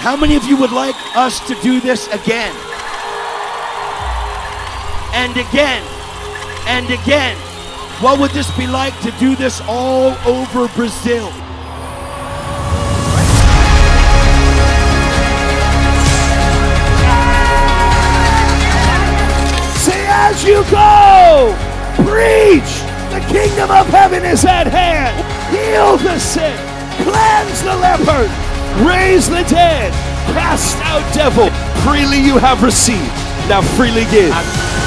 How many of you would like us to do this again? And again, and again. What would this be like to do this all over Brazil? Say as you go, preach, the kingdom of heaven is at hand. Heal the sick, cleanse the leper, raise the dead, cast out devil. Freely you have received, now freely give.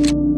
you